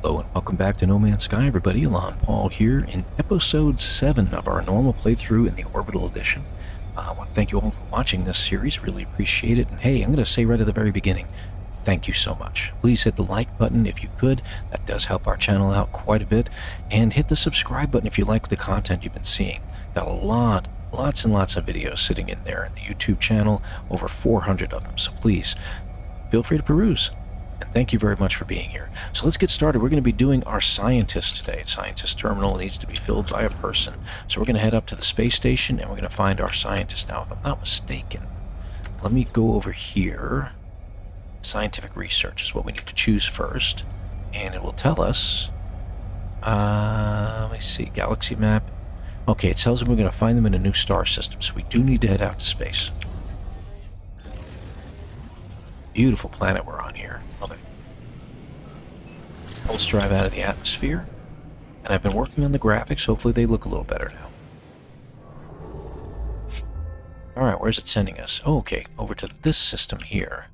Hello and welcome back to No Man's Sky, everybody. Elan Paul here in episode 7 of our normal playthrough in the Orbital Edition. Uh, I want to thank you all for watching this series, really appreciate it. And hey, I'm going to say right at the very beginning, thank you so much. Please hit the like button if you could, that does help our channel out quite a bit. And hit the subscribe button if you like the content you've been seeing. Got a lot, lots and lots of videos sitting in there in the YouTube channel, over 400 of them, so please feel free to peruse. Thank you very much for being here. So let's get started. We're going to be doing our scientist today. Scientist terminal needs to be filled by a person. So we're going to head up to the space station and we're going to find our scientist. Now, if I'm not mistaken, let me go over here. Scientific research is what we need to choose first. And it will tell us... Uh, let me see. Galaxy map. Okay, it tells us we're going to find them in a new star system. So we do need to head out to space. Beautiful planet we're on here. Pulse drive out of the atmosphere. And I've been working on the graphics. Hopefully they look a little better now. Alright, where's it sending us? Oh, okay, over to this system here.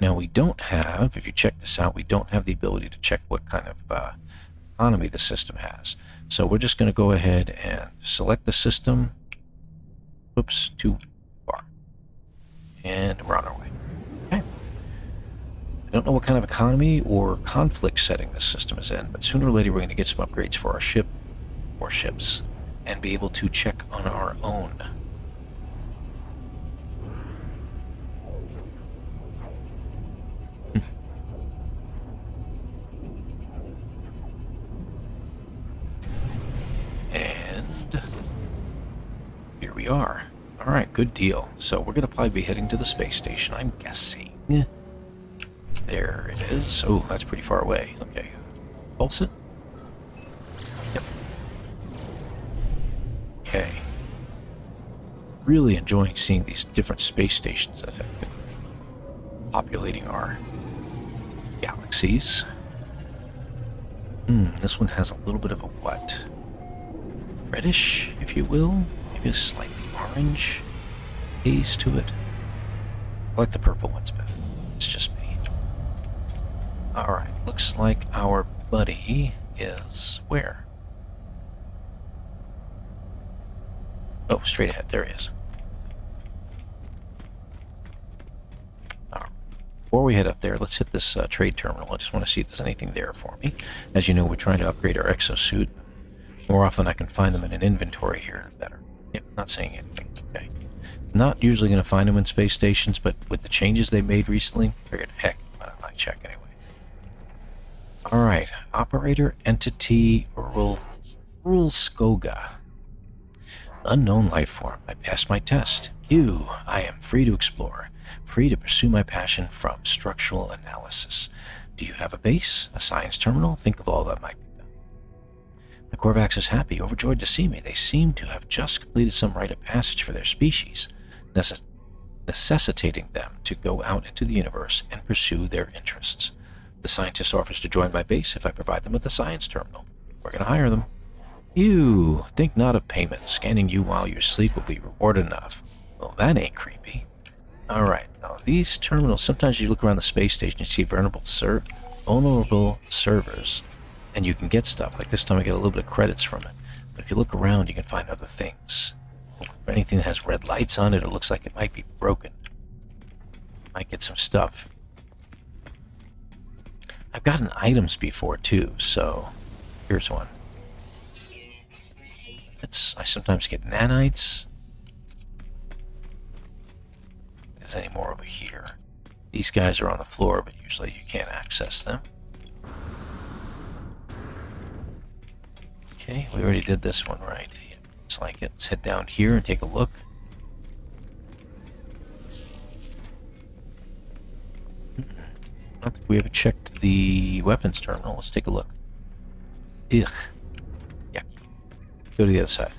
Now we don't have, if you check this out, we don't have the ability to check what kind of uh, economy the system has. So we're just going to go ahead and select the system. Oops, too far. And we're on our way. I don't know what kind of economy or conflict setting this system is in, but sooner or later we're going to get some upgrades for our ship or ships and be able to check on our own. Hmm. and here we are. Alright, good deal. So we're going to probably be heading to the space station, I'm guessing. There it is. Oh, that's pretty far away. Okay. Pulse it? Yep. Okay. Really enjoying seeing these different space stations that have been populating our galaxies. Hmm, this one has a little bit of a what? Reddish, if you will? Maybe a slightly orange haze to it. I like the purple ones better. It's just me. Alright, looks like our buddy is where? Oh, straight ahead. There he is. Before we head up there, let's hit this uh, trade terminal. I just want to see if there's anything there for me. As you know, we're trying to upgrade our exosuit. More often I can find them in an inventory here, better. Yep, not saying anything. Okay. Not usually going to find them in space stations, but with the changes they made recently, figured, heck, why don't I check anyway. Alright, operator entity rule rule Skoga. Unknown life form. I passed my test. You, I am free to explore, free to pursue my passion from structural analysis. Do you have a base, a science terminal? Think of all that might be done. The Korvax is happy, overjoyed to see me. They seem to have just completed some rite of passage for their species, necess necessitating them to go out into the universe and pursue their interests. The scientist offers to join my base if I provide them with a science terminal. We're going to hire them. You think not of payment. Scanning you while you sleep will be reward enough. Well, that ain't creepy. Alright, now these terminals, sometimes you look around the space station and see vulnerable, ser vulnerable servers, and you can get stuff. Like this time I get a little bit of credits from it. But if you look around, you can find other things. If anything that has red lights on it, it looks like it might be broken. Might get some stuff. I've gotten items before too, so here's one. It's I sometimes get nanites. There's any more over here. These guys are on the floor, but usually you can't access them. Okay, we already did this one right. looks like it. Let's head down here and take a look. I don't think we ever checked the weapons terminal. Let's take a look. Ugh. Yeah. Go to the other side.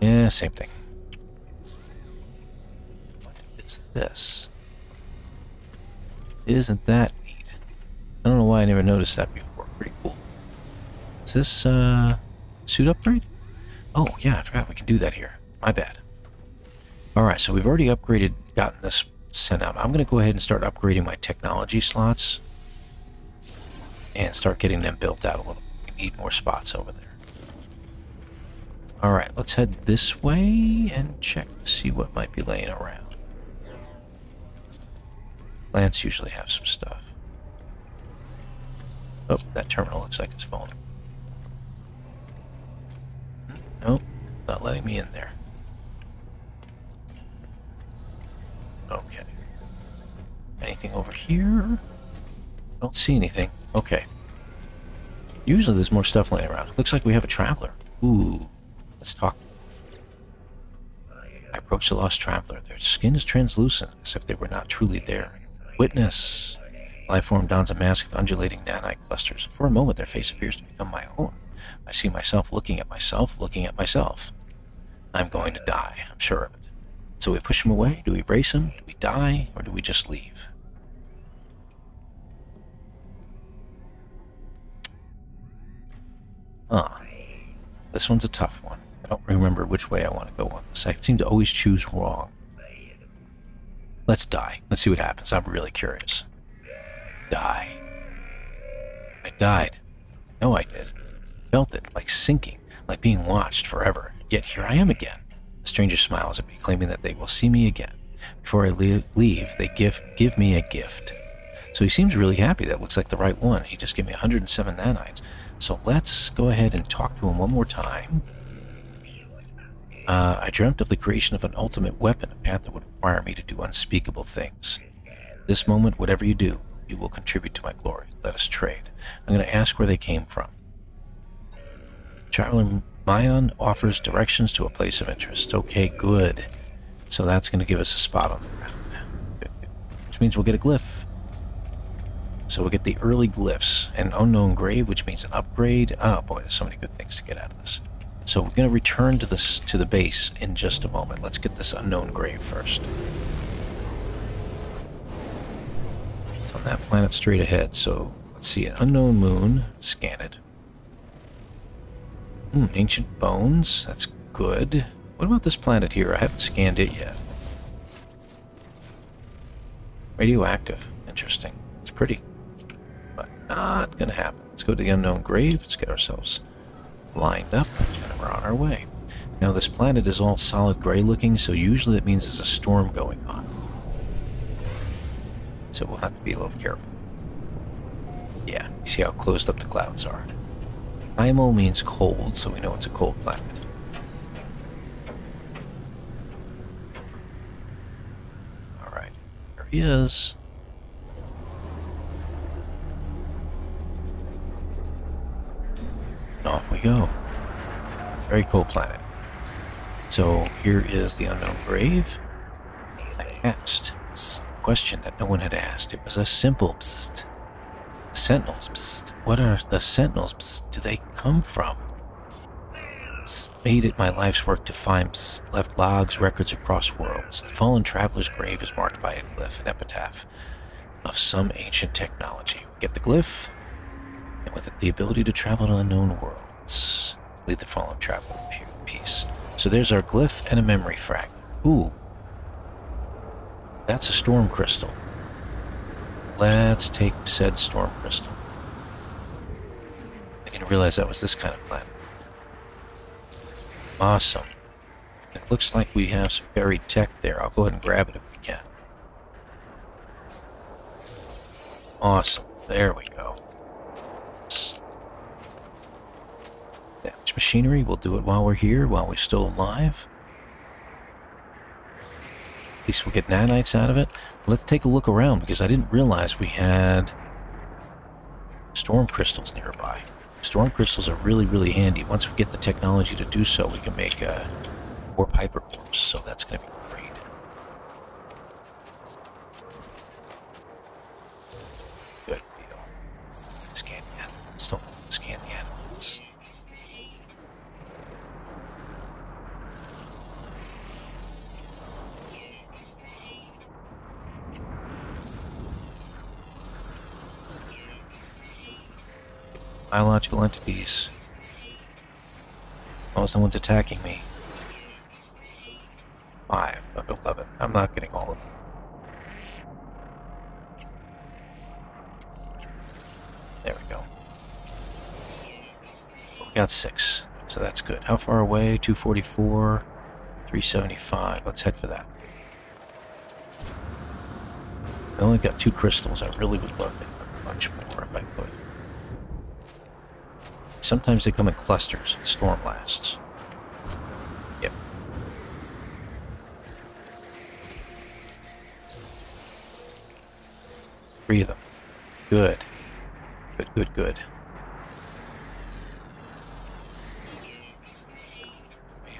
Yeah, same thing. What is this? Isn't that neat? I don't know why I never noticed that before. Pretty cool. Is this, uh, suit upgrade? Oh, yeah, I forgot we can do that here. My bad. Alright, so we've already upgraded, gotten this sent out. I'm going to go ahead and start upgrading my technology slots and start getting them built out a little. We need more spots over there. All right, let's head this way and check to see what might be laying around. Plants usually have some stuff. Oh, that terminal looks like it's full. Nope, not letting me in there. Okay. Anything over here? Don't see anything. Okay. Usually there's more stuff laying around. Looks like we have a traveler. Ooh. Let's talk. I approach the lost traveler. Their skin is translucent, as if they were not truly there. Witness. Life form dons a mask of undulating nanite clusters. For a moment, their face appears to become my own. I see myself looking at myself, looking at myself. I'm going to die, I'm sure of it. So we push him away? Do we brace him? Do we die? Or do we just leave? Ah. This one's a tough one. I don't remember which way I want to go on this. I seem to always choose wrong. Let's die. Let's see what happens. I'm really curious. Die. I died. I know I did. Felt it, like sinking, like being watched forever. Yet here I am again. The stranger smiles at me, claiming that they will see me again. Before I leave, they give, give me a gift. So he seems really happy. That looks like the right one. He just gave me 107 nanites. So let's go ahead and talk to him one more time. Uh, I dreamt of the creation of an ultimate weapon, a path that would require me to do unspeakable things. This moment, whatever you do, you will contribute to my glory. Let us trade. I'm going to ask where they came from. Traveler Mayan offers directions to a place of interest. Okay, good. So that's going to give us a spot on the map. Which means we'll get a glyph. So we'll get the early glyphs. An unknown grave, which means an upgrade. Oh boy, there's so many good things to get out of this. So we're going to return to this to the base in just a moment. Let's get this unknown grave first. It's on that planet straight ahead. So let's see, an unknown moon. Scan it. Hmm, ancient bones. That's good. What about this planet here? I haven't scanned it yet. Radioactive. Interesting. It's pretty. But not gonna happen. Let's go to the unknown grave. Let's get ourselves lined up, and we're on our way. Now, this planet is all solid gray looking, so usually that means there's a storm going on. So we'll have to be a little careful. Yeah, see how closed up the clouds are. Imo means cold, so we know it's a cold planet. Alright, there he is. off we go. Very cold planet. So here is the unknown grave. I asked a question that no one had asked. It was a simple psst. Sentinels, psst. What are the Sentinels? Psst. Do they come from? Psst. Made it my life's work to find psst. Left logs, records across worlds. The fallen traveler's grave is marked by a glyph, an epitaph of some ancient technology. We Get the glyph, and with it the ability to travel to unknown worlds. Lead the fallen traveler in peace. So there's our glyph and a memory fragment. Ooh. That's a storm crystal. Let's take said storm crystal. I didn't realize that was this kind of planet. Awesome. It looks like we have some buried tech there. I'll go ahead and grab it if we can. Awesome. There we go. Damage machinery. We'll do it while we're here, while we're still alive. At least we'll get nanites out of it. Let's take a look around, because I didn't realize we had storm crystals nearby. Storm crystals are really, really handy. Once we get the technology to do so, we can make uh, more hyper cores, so that's going to be great. Good deal. Scan the animals. biological entities. Oh, someone's attacking me. Five of eleven. I'm not getting all of them. There we go. We got six, so that's good. How far away? 244, 375. Let's head for that. I only got two crystals. I really would love it much more if I could. Sometimes they come in clusters. The storm lasts. Yep. Three of them. Good. Good, good, good.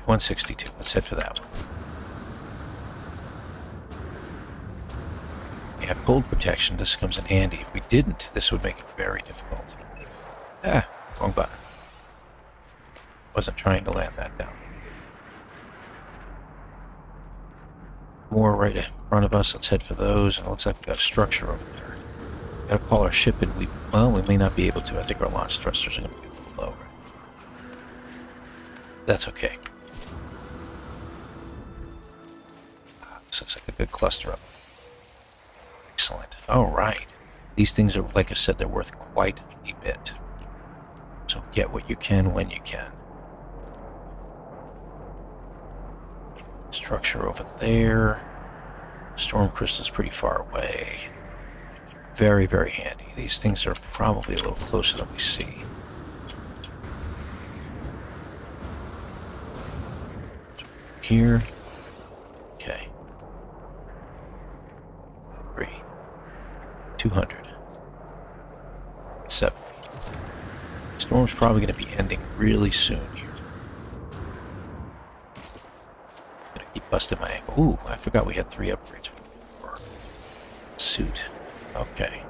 162. Let's head for that one. We have cold protection. This comes in handy. If we didn't, this would make it very difficult. Ah, wrong button. Wasn't trying to land that down. More right in front of us. Let's head for those. It looks like we've got a structure over there. Gotta call our ship and we, well, we may not be able to. I think our launch thrusters are going to be a little lower. That's okay. This looks like a good cluster up. Excellent. All right. These things are, like I said, they're worth quite a bit. So get what you can when you can. Structure over there. Storm crystal's pretty far away. Very, very handy. These things are probably a little closer than we see. Here. Okay. Three. 200. Seven. Storm's probably going to be ending really soon here. Gonna my ankle. Ooh, I forgot we had three upgrades. Suit. Okay.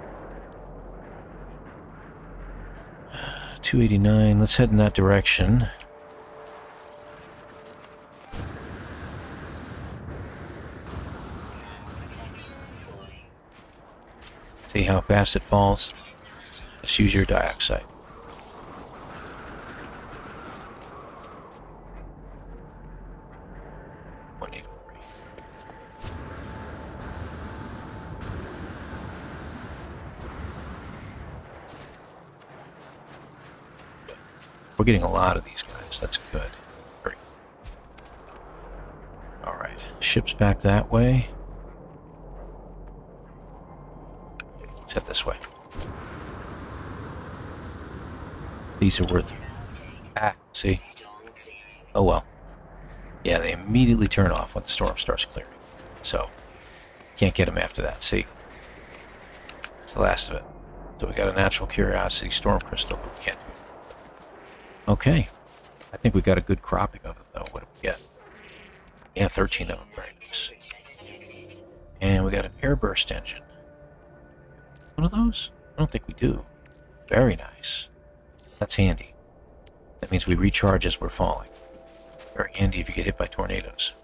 Uh, 289. Let's head in that direction. See how fast it falls? Let's use your dioxide. We're getting a lot of these guys. That's good. Good. All right. Ship's back that way. Let's head this way. These are worth... Ah, see? Oh well. Yeah, they immediately turn off when the storm starts clearing. So, can't get them after that, see? That's the last of it. So we got a natural curiosity storm crystal, but we can't. Okay. I think we got a good cropping of it, though. What do we get? Yeah, 13 of them. Very nice. And we got an airburst engine. One of those? I don't think we do. Very nice. That's handy. That means we recharge as we're falling. Very handy if you get hit by tornadoes.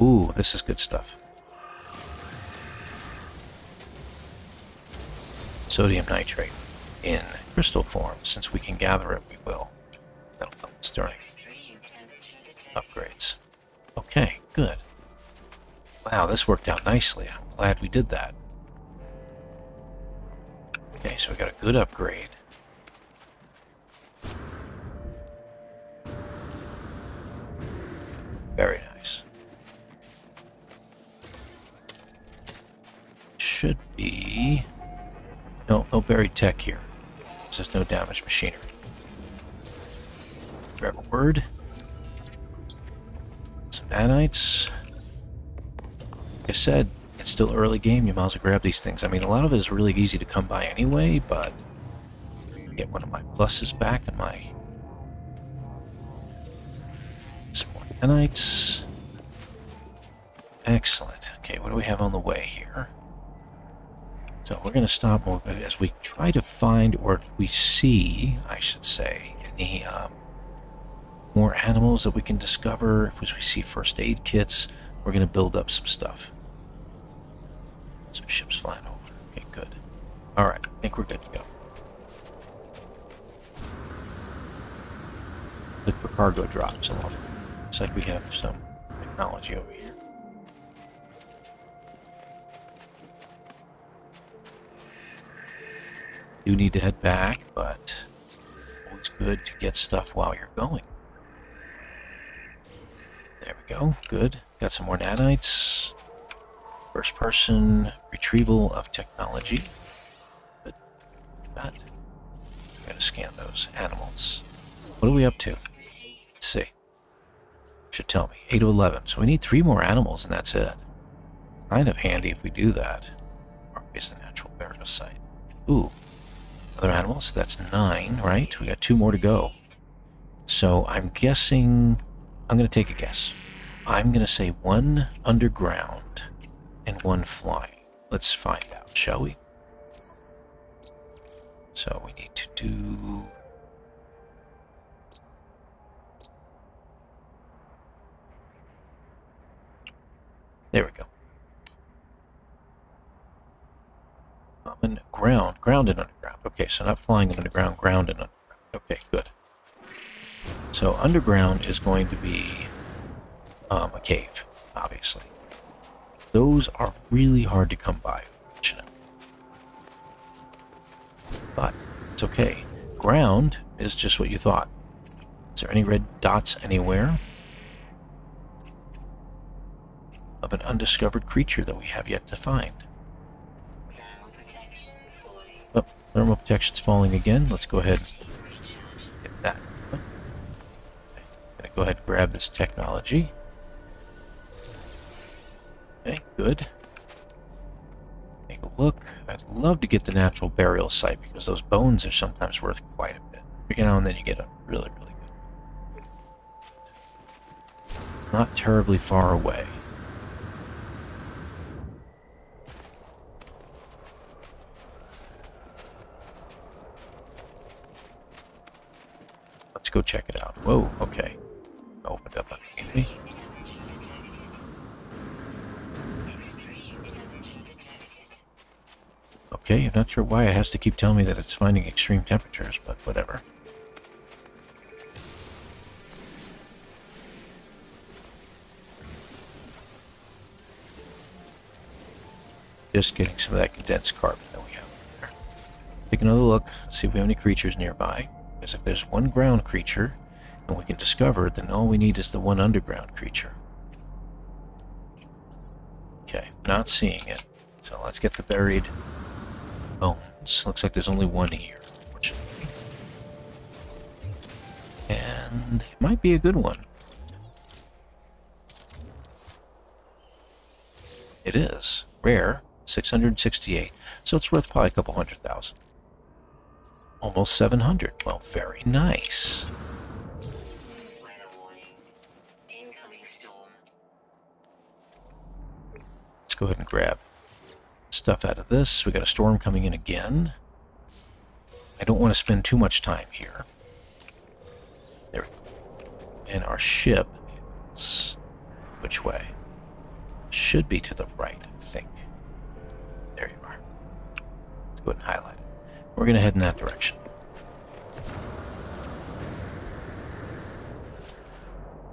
Ooh, this is good stuff. Sodium nitrate in crystal form. Since we can gather it, we will. That'll help us during upgrades. Okay, good. Wow, this worked out nicely. I'm glad we did that. Okay, so we got a good upgrade. Very nice. Should be... No, no buried tech here. Says no damage machinery. Grab a word. Some nanites. Like I said, it's still early game. You might as well grab these things. I mean, a lot of it is really easy to come by anyway, but get one of my pluses back and my some more nanites. Excellent. Okay, what do we have on the way here? So we're going to stop as we try to find, or we see, I should say, any um, more animals that we can discover. If we see first aid kits, we're going to build up some stuff. Some ships flying over. Okay, good. Alright, I think we're good to go. Look for cargo drops along. Looks like we have some technology over here. Do need to head back, but always good to get stuff while you're going. There we go. Good. Got some more nanites. First person retrieval of technology. Good. That. Gotta scan those animals. What are we up to? Let's see. Should tell me. 8 to 11. So we need three more animals and that's it. Kind of handy if we do that. Or is the natural burial site. Ooh. Other animals? That's nine, right? We got two more to go. So I'm guessing... I'm going to take a guess. I'm going to say one underground and one flying. Let's find out, shall we? So we need to do... There we go. Common ground, ground and underground. Okay, so not flying underground, ground and underground. Okay, good. So underground is going to be um, a cave, obviously. Those are really hard to come by. But it's okay. Ground is just what you thought. Is there any red dots anywhere? Of an undiscovered creature that we have yet to find. Thermal protection's falling again. Let's go ahead get that. Okay. Gonna go ahead and grab this technology. Okay, good. Take a look. I'd love to get the natural burial site because those bones are sometimes worth quite a bit. You know, and then you get a really, really good It's not terribly far away. Let's go check it out. Whoa, okay. Opened up underneath me. Okay, I'm not sure why it has to keep telling me that it's finding extreme temperatures, but whatever. Just getting some of that condensed carbon that we have there. Take another look, see if we have any creatures nearby. Because if there's one ground creature, and we can discover it, then all we need is the one underground creature. Okay, not seeing it. So let's get the buried bones. Looks like there's only one here, unfortunately. And it might be a good one. It is. Rare. 668. So it's worth probably a couple hundred thousand. Almost 700. Well, very nice. Let's go ahead and grab stuff out of this. We got a storm coming in again. I don't want to spend too much time here. There we go. And our ship is... Which way? Should be to the right, I think. There you are. Let's go ahead and highlight it. We're going to head in that direction.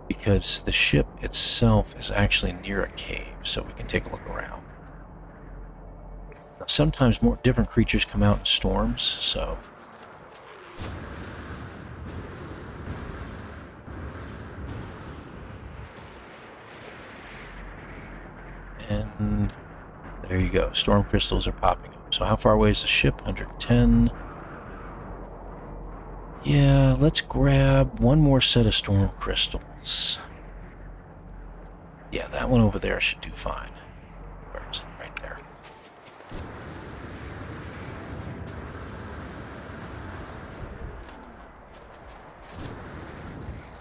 Because the ship itself is actually near a cave, so we can take a look around. Now, sometimes more different creatures come out in storms, so... And there you go. Storm crystals are popping. So how far away is the ship? Under 10. Yeah, let's grab one more set of storm crystals. Yeah, that one over there should do fine. Where is it? Right there.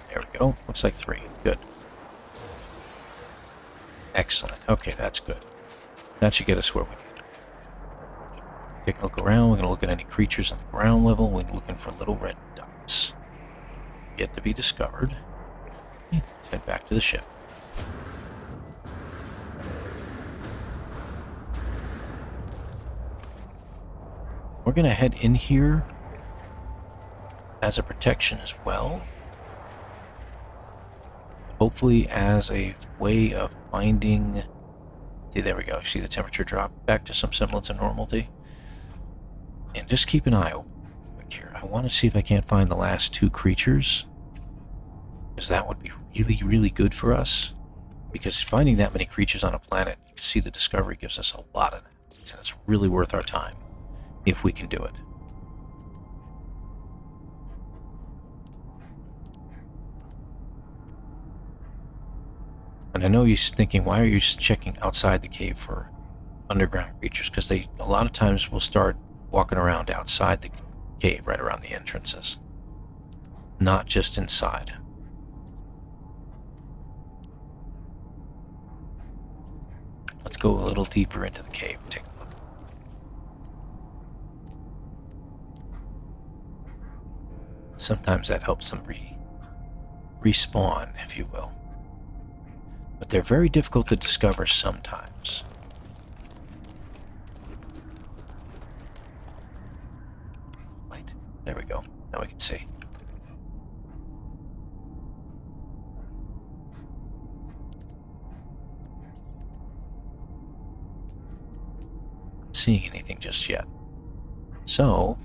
There we go. Looks like three. Good. Excellent. Okay, that's good. That should get us where we. Take a look around. We're going to look at any creatures on the ground level. We're looking for little red dots. Yet to be discovered. Let's head back to the ship. We're going to head in here as a protection as well. Hopefully as a way of finding... See, there we go. See the temperature drop back to some semblance of normality? And just keep an eye open. here. I want to see if I can't find the last two creatures. Because that would be really, really good for us. Because finding that many creatures on a planet, you can see the discovery gives us a lot of enemies, and it's really worth our time if we can do it. And I know you're thinking, why are you checking outside the cave for underground creatures? Because they a lot of times will start walking around outside the cave, right around the entrances, not just inside. Let's go a little deeper into the cave and take a look. Sometimes that helps them re respawn, if you will. But they're very difficult to discover sometimes. Light. There we go. Now we can see. Not seeing anything just yet. So,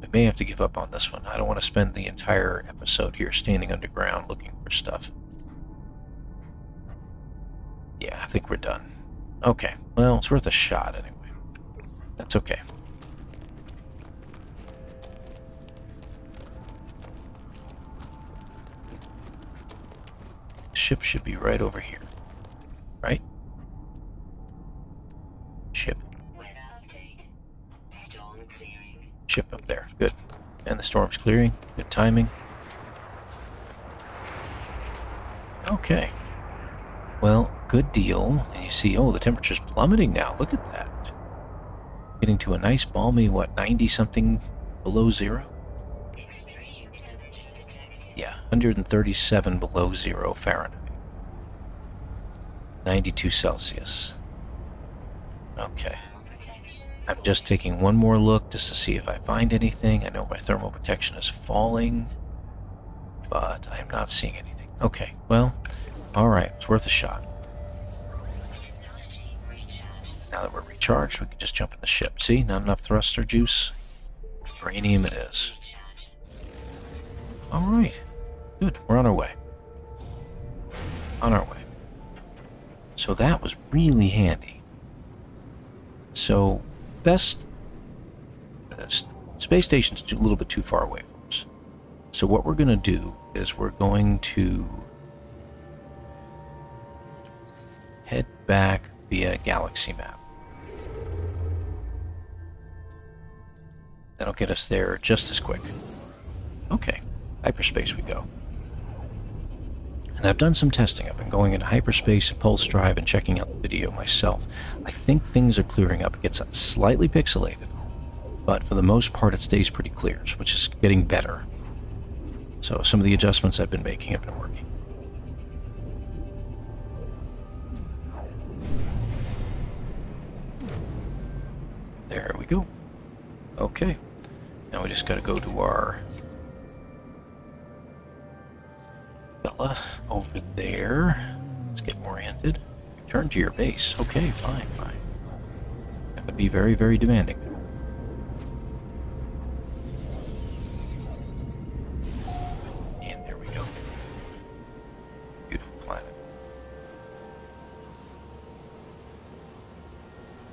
we may have to give up on this one. I don't want to spend the entire episode here standing underground looking for stuff. Yeah, I think we're done. Okay, well, it's worth a shot anyway. That's okay. The ship should be right over here. Right? Ship. Ship up there. Good. And the storm's clearing. Good timing. Okay. Well, good deal. And you see, oh, the temperature's plummeting now. Look at that. Getting to a nice balmy, what, 90-something below zero? 137 below zero Fahrenheit. 92 Celsius. Okay. I'm just taking one more look just to see if I find anything. I know my thermal protection is falling, but I am not seeing anything. Okay, well, alright, it's worth a shot. Now that we're recharged, we can just jump in the ship. See, not enough thruster juice. Uranium it is. Alright, good, we're on our way. On our way. So that was really handy. So best uh, space station's a little bit too far away from us. So what we're going to do is we're going to head back via galaxy map. That'll get us there just as quick. Okay, hyperspace we go. And I've done some testing. I've been going into hyperspace and pulse drive and checking out the video myself. I think things are clearing up. It gets slightly pixelated, but for the most part it stays pretty clear, which is getting better. So some of the adjustments I've been making have been working. There we go. Okay. Now we just got to go to our fella over there. Let's get oriented. Return to your base. Okay, fine, fine. That would be very, very demanding. And there we go. Beautiful planet.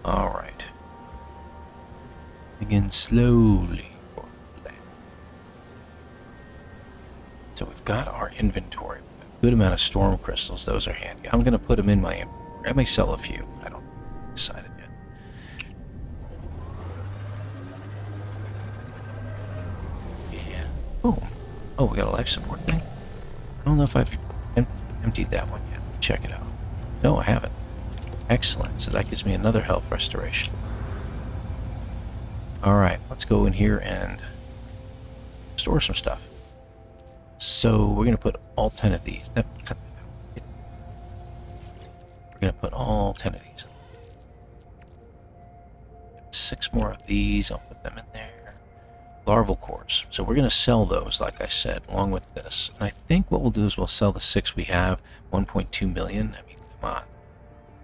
Alright. Begin slowly. So we've got our inventory. A good amount of storm crystals. Those are handy. I'm going to put them in my inventory. I may sell a few. I don't decided yet. Yeah. Oh. Oh, we got a life support thing? I don't know if I've em emptied that one yet. Check it out. No, I haven't. Excellent. So that gives me another health restoration. Alright, let's go in here and store some stuff. So we're going to put all 10 of these. We're going to put all 10 of these. Six more of these. I'll put them in there. Larval cores. So we're going to sell those, like I said, along with this. And I think what we'll do is we'll sell the six we have, 1.2 million. I mean, come on.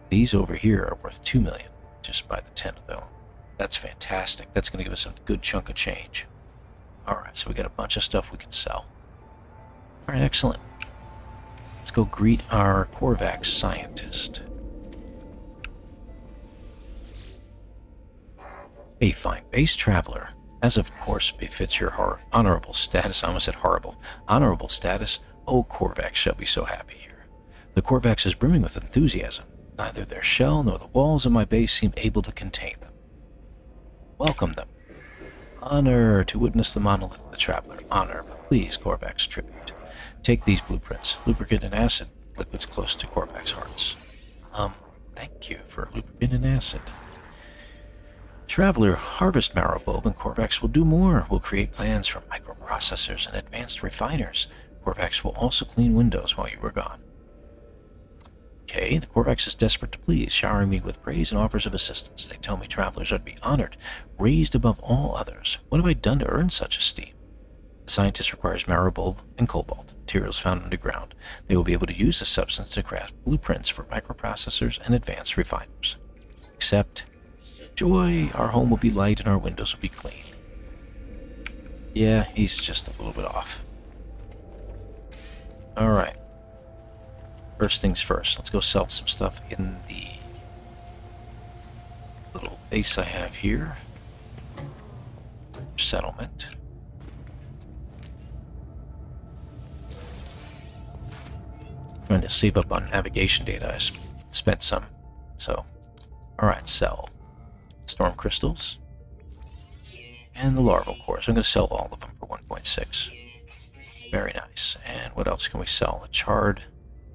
These over here are worth 2 million just by the 10 of them. That's fantastic. That's going to give us a good chunk of change. Alright, so we got a bunch of stuff we can sell. Alright, excellent. Let's go greet our Korvax scientist. A fine base traveler. As of course befits your honorable status, I almost said horrible, honorable status, oh Korvax shall be so happy here. The Korvax is brimming with enthusiasm. Neither their shell nor the walls of my base seem able to contain them. Welcome them. Honor to witness the monolith of the traveler. Honor, but please, Korvax tribute. Take these blueprints. Lubricant and acid. Liquids close to Korvax hearts. Um, thank you for lubricant and acid. Traveler, harvest marrow bulb and Korvax will do more. We'll create plans for microprocessors and advanced refiners. Korvax will also clean windows while you are gone. Okay, the Korvax is desperate to please, showering me with praise and offers of assistance. They tell me travelers are to be honored, raised above all others. What have I done to earn such esteem? The scientist requires and cobalt, materials found underground. They will be able to use the substance to craft blueprints for microprocessors and advanced refiners. Except Joy, our home will be light and our windows will be clean. Yeah, he's just a little bit off. Alright. First things first, let's go sell some stuff in the little base I have here. Settlement. Trying to save up on navigation data. I spent some. So, alright, sell storm crystals, and the larval cores. I'm going to sell all of them for 1.6. Very nice. And what else can we sell? A chard,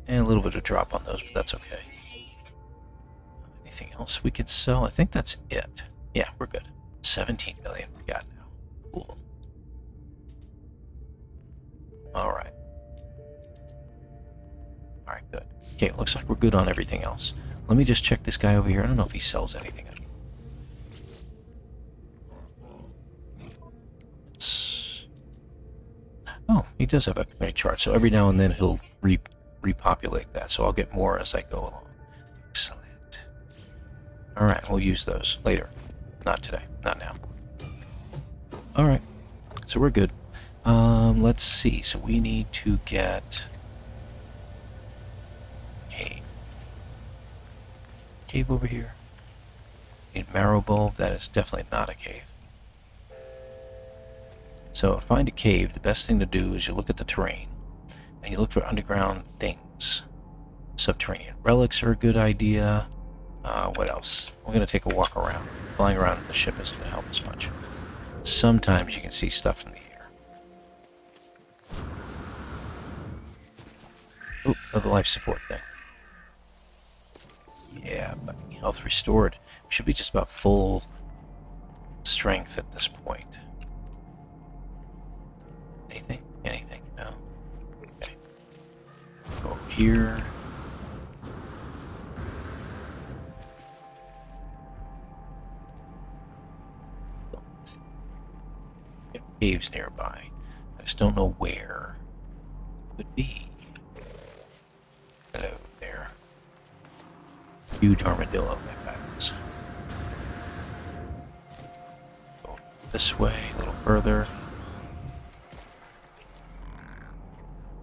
and a little bit of drop on those, but that's okay. Anything else we could sell? I think that's it. Yeah, we're good. 17 million we got now. Cool. Alright. Alright, good. Okay, looks like we're good on everything else. Let me just check this guy over here. I don't know if he sells anything. Oh, he does have a command chart, so every now and then he'll re repopulate that, so I'll get more as I go along. Excellent. Alright, we'll use those later. Not today. Not now. Alright, so we're good. Um, let's see. So we need to get... Cave. Cave over here. Need marrow bulb. That is definitely not a cave. So find a cave, the best thing to do is you look at the terrain and you look for underground things. Subterranean relics are a good idea. Uh, what else? We're going to take a walk around. Flying around in the ship isn't going to help us much. Sometimes you can see stuff in the air. Oh, another life support thing. Yeah, but health restored. We should be just about full strength at this point. Anything? Anything? No. Okay. Go here. caves nearby. I just don't know where it would be. Hello there. Huge armadillo backpacks. Go this way, a little further.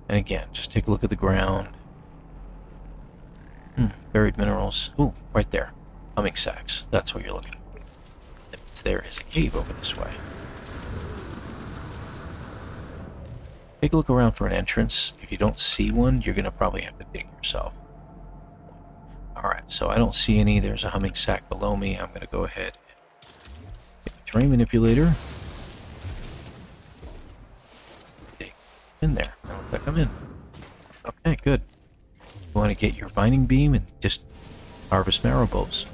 And again, just take a look at the ground. Hmm, buried minerals. Ooh, right there. Humming sacs. That's what you're looking for. It's there is a cave over this way. Take a look around for an entrance. If you don't see one, you're going to probably have to dig yourself. Alright, so I don't see any. There's a humming sac below me. I'm going to go ahead get the terrain manipulator. In there. That come in. Okay, good. You want to get your mining beam and just harvest marrow bulbs.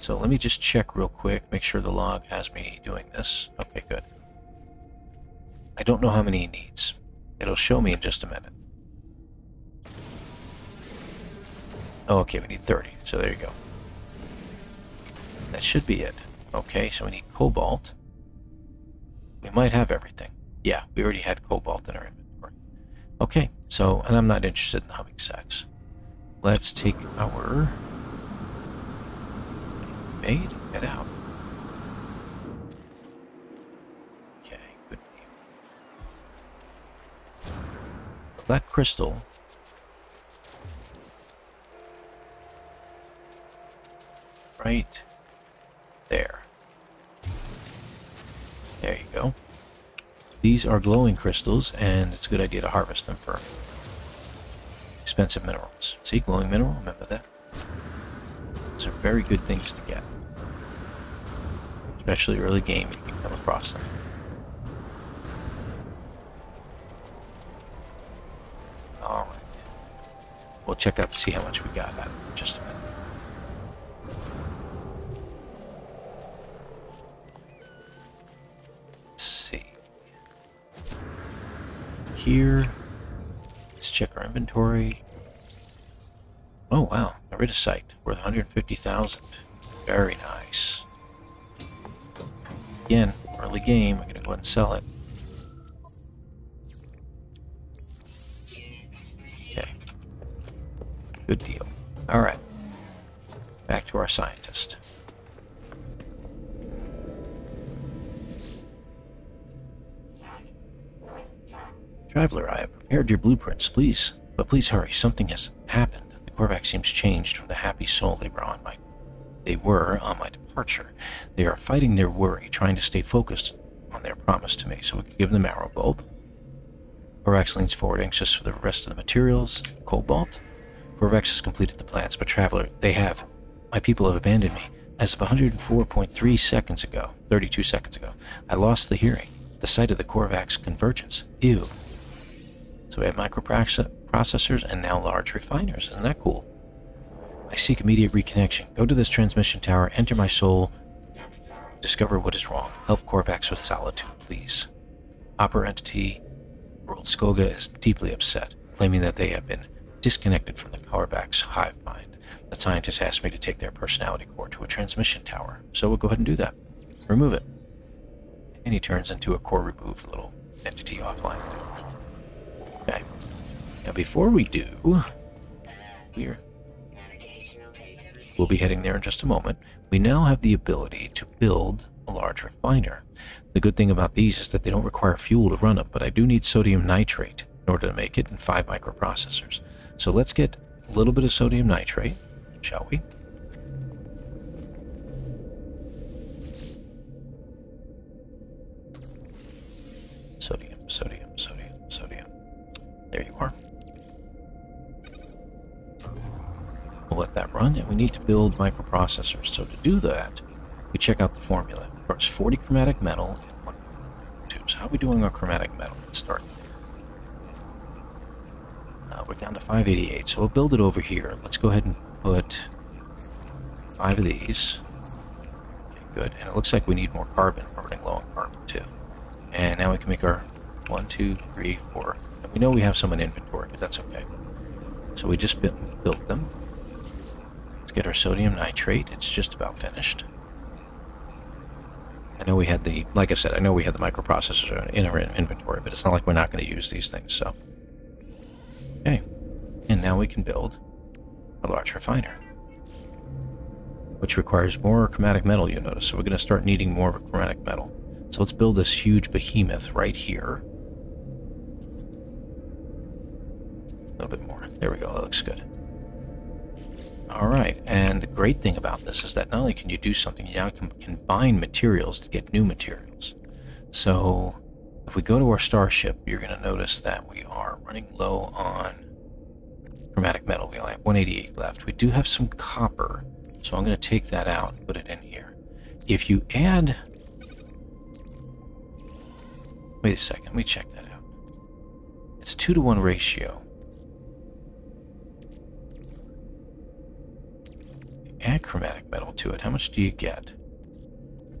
So let me just check real quick, make sure the log has me doing this. Okay, good. I don't know how many he needs. It'll show me in just a minute. Okay, we need 30, so there you go. That should be it. Okay, so we need cobalt. We might have everything. Yeah, we already had cobalt in our inventory. Okay, so, and I'm not interested in humming sacs. Let's take our... Made, get out. Okay, good. That crystal Right there. There you go. These are glowing crystals, and it's a good idea to harvest them for expensive minerals. See, glowing mineral, remember that? Those are very good things to get. Especially early game, you can come across them. Alright. We'll check out to see how much we got out of it in just a minute. Here. Let's check our inventory. Oh wow, Iridesite, worth 150,000. Very nice. Again, early game, I'm gonna go ahead and sell it. Okay. Good deal. Alright. Back to our scientist. Traveler, I have prepared your blueprints, please. But please hurry, something has happened. The Korvax seems changed from the happy soul they were on my they were on my departure. They are fighting their worry, trying to stay focused on their promise to me, so we can give them arrow bulb. Korvax leans forward, anxious for the rest of the materials. Cobalt? Korvax has completed the plans, but Traveler, they have. My people have abandoned me. As of 104.3 seconds ago, 32 seconds ago, I lost the hearing. The sight of the Korvax convergence. Ew. So we have microprocessors and now large refiners. Isn't that cool? I seek immediate reconnection. Go to this transmission tower, enter my soul, discover what is wrong. Help Korvax with solitude, please. Upper entity World Skoga is deeply upset, claiming that they have been disconnected from the Korvax hive mind. The scientists asked me to take their personality core to a transmission tower, so we'll go ahead and do that. Remove it. And he turns into a core remove little entity offline. Okay. Now before we do, here, we'll be heading there in just a moment, we now have the ability to build a large refiner. The good thing about these is that they don't require fuel to run them, but I do need sodium nitrate in order to make it in five microprocessors. So let's get a little bit of sodium nitrate, shall we? Sodium, sodium. There you are. We'll let that run, and we need to build microprocessors. So to do that, we check out the formula. First, 40 chromatic metal and one tubes. How are we doing on chromatic metal? Let's start. Uh, we're down to 588, so we'll build it over here. Let's go ahead and put five of these. Okay, good. And it looks like we need more carbon. We're running low on carbon, too. And now we can make our one, two, three, four. We know we have some in inventory, but that's okay. So we just built them. Let's get our sodium nitrate. It's just about finished. I know we had the, like I said, I know we had the microprocessors in our inventory, but it's not like we're not going to use these things, so. Okay. And now we can build a large refiner. Which requires more chromatic metal, you notice. So we're going to start needing more of a chromatic metal. So let's build this huge behemoth right here. A little bit more. There we go. That looks good. Alright, and the great thing about this is that not only can you do something, you now can combine materials to get new materials. So, if we go to our starship, you're going to notice that we are running low on chromatic metal. We only have 188 left. We do have some copper, so I'm going to take that out and put it in here. If you add... Wait a second, let me check that out. It's a 2 to 1 ratio. Add chromatic metal to it, how much do you get?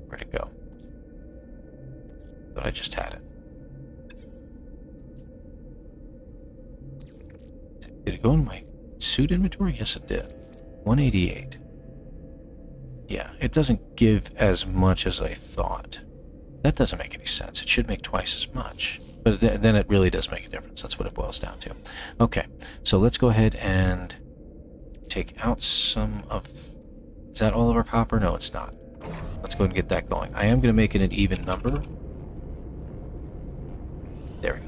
Where'd it go? But I just had it. Did it go in my suit inventory? Yes, it did. 188. Yeah, it doesn't give as much as I thought. That doesn't make any sense. It should make twice as much. But th then it really does make a difference. That's what it boils down to. Okay, so let's go ahead and take out some of... Is that all of our copper? No, it's not. Let's go and get that going. I am going to make it an even number. There we go.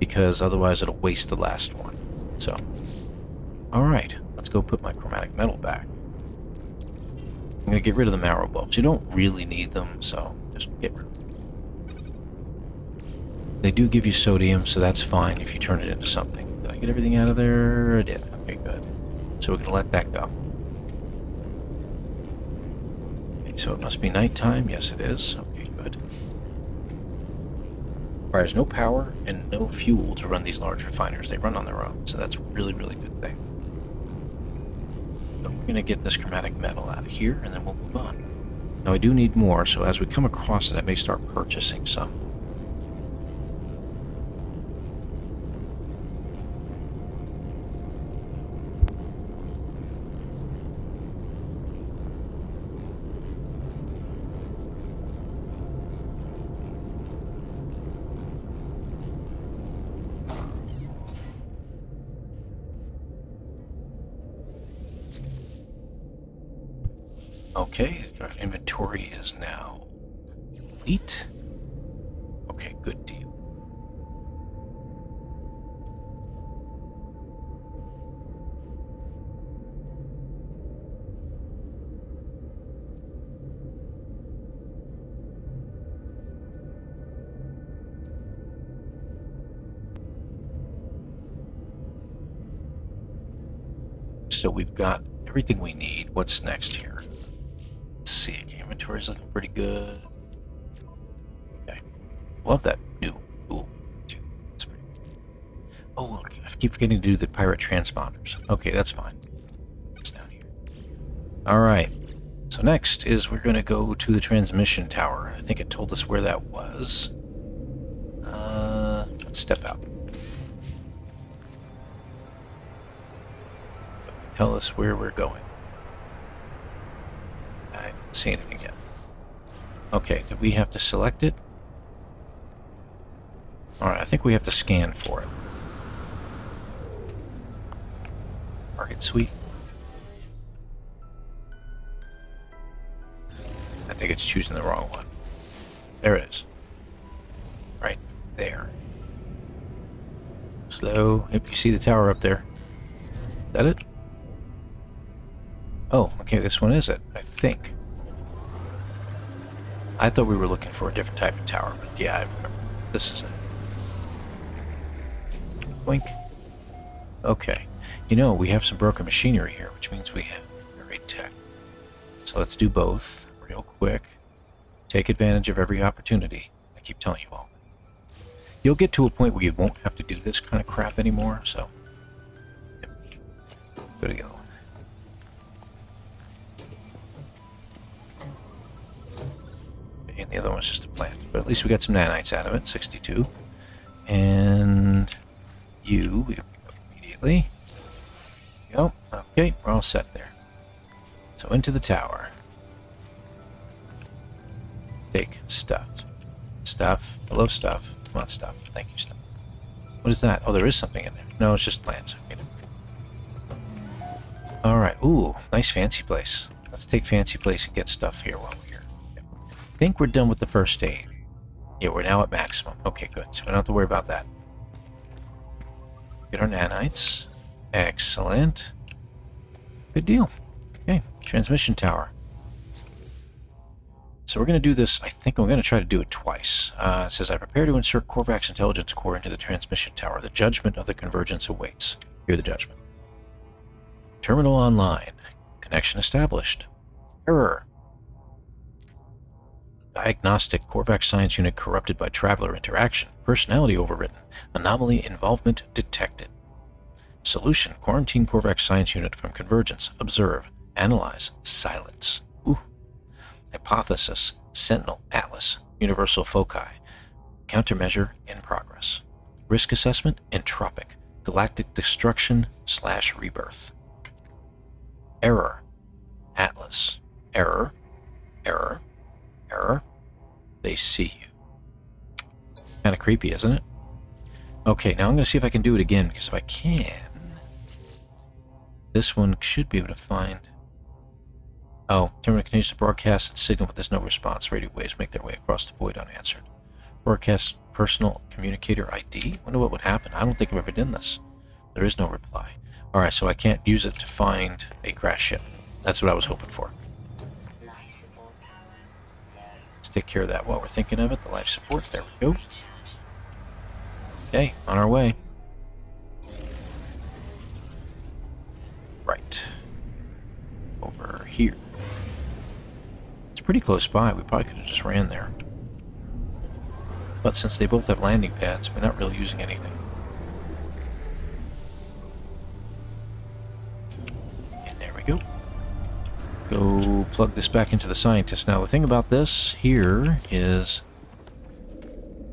because otherwise it'll waste the last one. So, alright, let's go put my chromatic metal back. I'm going to get rid of the marrow bulbs. You don't really need them, so just get rid of them. They do give you sodium, so that's fine if you turn it into something. Did I get everything out of there? I did. So we're going to let that go. Okay, so it must be nighttime. Yes, it is. Okay, good. Requires no power and no fuel to run these large refiners. They run on their own, so that's a really, really good thing. So we're going to get this chromatic metal out of here, and then we'll move on. Now, I do need more, so as we come across it, I may start purchasing some. Okay, our inventory is now complete. Okay, good deal. So we've got everything we need. What's next here? Inventory's looking pretty good. Okay. Love that new tool, too. That's pretty Oh, look, I keep forgetting to do the pirate transponders. Okay, that's fine. It's down here. Alright. So next is we're going to go to the transmission tower. I think it told us where that was. Uh, let's step out. Tell us where we're going see anything yet. Okay, do we have to select it? Alright, I think we have to scan for it. Target suite. I think it's choosing the wrong one. There it is. Right there. Slow. Yep, you see the tower up there. Is that it? Oh, okay, this one is it, I think. I thought we were looking for a different type of tower, but yeah, I remember. This is it. Wink. Okay. You know, we have some broken machinery here, which means we have great tech. So let's do both real quick. Take advantage of every opportunity. I keep telling you all. You'll get to a point where you won't have to do this kind of crap anymore, so... Go. And the other one's just a plant. But at least we got some nanites out of it, 62. And you, we immediately. Go. Okay, we're all set there. So into the tower. Take stuff. Stuff. Hello, stuff. On, stuff. Thank you, stuff. What is that? Oh, there is something in there. No, it's just plants. Okay. Alright. Ooh, nice fancy place. Let's take fancy place and get stuff here while think we're done with the first aid. Yeah, we're now at maximum. Okay, good. So we don't have to worry about that. Get our nanites. Excellent. Good deal. Okay, transmission tower. So we're going to do this, I think I'm going to try to do it twice. Uh, it says, I prepare to insert Korvax intelligence core into the transmission tower. The judgment of the convergence awaits. Hear the judgment. Terminal online. Connection established. Error. Diagnostic Korvax Science Unit corrupted by Traveler interaction. Personality overwritten. Anomaly involvement detected. Solution Quarantine Korvax Science Unit from Convergence. Observe. Analyze. Silence. Ooh. Hypothesis Sentinel Atlas. Universal Foci. Countermeasure in progress. Risk assessment Entropic. Galactic destruction slash rebirth. Error. Atlas. Error. Error they see you. Kind of creepy, isn't it? Okay, now I'm going to see if I can do it again, because if I can, this one should be able to find... Oh, terminal continues to broadcast and signal, but there's no response. Radio waves make their way across the void unanswered. Broadcast personal communicator ID. Wonder what would happen. I don't think I've ever done this. There is no reply. Alright, so I can't use it to find a crash ship. That's what I was hoping for. Take care of that while we're thinking of it. The life support. There we go. Okay, on our way. Right. Over here. It's pretty close by. We probably could have just ran there. But since they both have landing pads, we're not really using anything. And there we go. Go plug this back into the scientist. Now the thing about this here is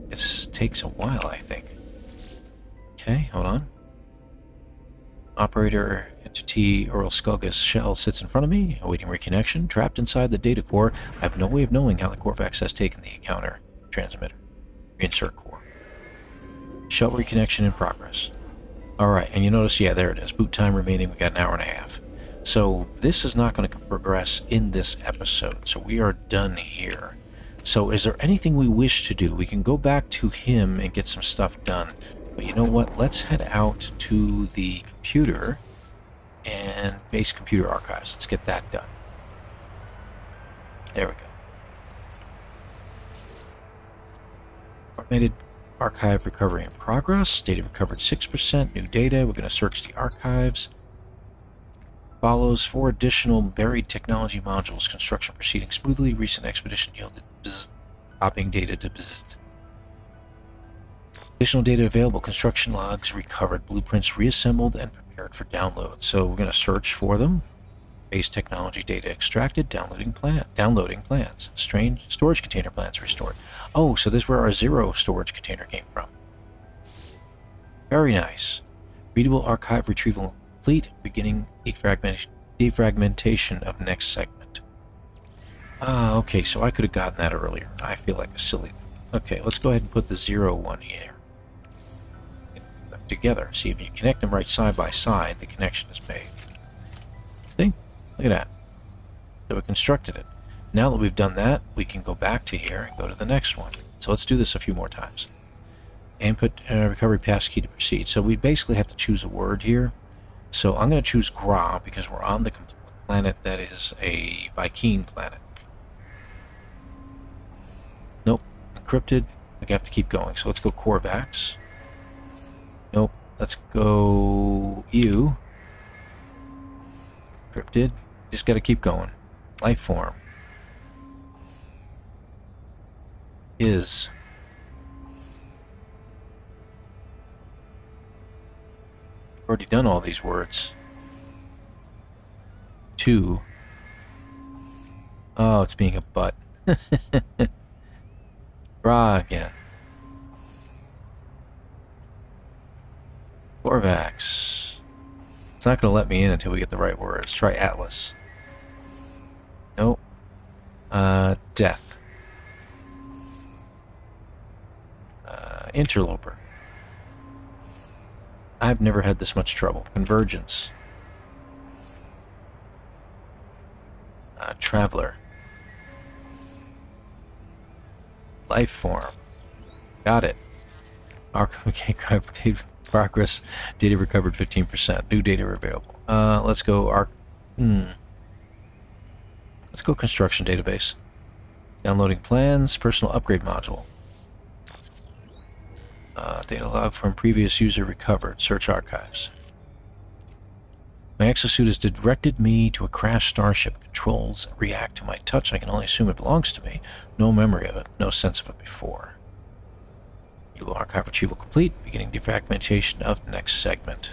this takes a while, I think. Okay, hold on. Operator entity Earl Skulgus shell sits in front of me, awaiting reconnection. Trapped inside the data core, I have no way of knowing how the Korvax has taken the encounter transmitter. Insert core. Shell reconnection in progress. Alright, and you notice, yeah, there it is. Boot time remaining, we got an hour and a half. So this is not going to progress in this episode, so we are done here. So is there anything we wish to do? We can go back to him and get some stuff done. But you know what? Let's head out to the computer and base computer archives. Let's get that done. There we go. Automated archive recovery in progress. Data recovered 6%. New data. We're going to search the archives. Follows four additional buried technology modules. Construction proceeding smoothly. Recent expedition yielded bzz, copying data to bzz. Additional data available. Construction logs recovered. Blueprints reassembled and prepared for download. So we're going to search for them. Base technology data extracted. Downloading plan. Downloading plans. Strange storage container plans restored. Oh, so this is where our zero storage container came from. Very nice. Readable archive retrieval complete. Beginning defragmentation, defragmentation of next segment. Ah, okay, so I could have gotten that earlier. I feel like a silly. Okay, let's go ahead and put the zero one here. Together. See if you connect them right side by side, the connection is made. See? Look at that. So we constructed it. Now that we've done that, we can go back to here and go to the next one. So let's do this a few more times. Input uh, recovery passkey to proceed. So we basically have to choose a word here. So I'm going to choose Gra because we're on the planet that is a Viking planet. Nope. Encrypted. I have to keep going. So let's go Korvax. Nope. Let's go EU. Encrypted. Just got to keep going. Life form. Is. Already done all these words. Two. Oh, it's being a butt. Ra again. Korvax. It's not going to let me in until we get the right words. Try Atlas. Nope. Uh, death. Uh, interloper. I've never had this much trouble. Convergence. Uh, traveler. Life form. Got it. Archive data progress. Data recovered 15%. New data available. Uh, let's go arc. Hmm. Let's go construction database. Downloading plans. Personal upgrade module. Uh, data log from previous user recovered. Search archives. My exosuit has directed me to a crashed starship. Controls react to my touch. I can only assume it belongs to me. No memory of it. No sense of it before. You archive retrieval complete. Beginning defragmentation of next segment.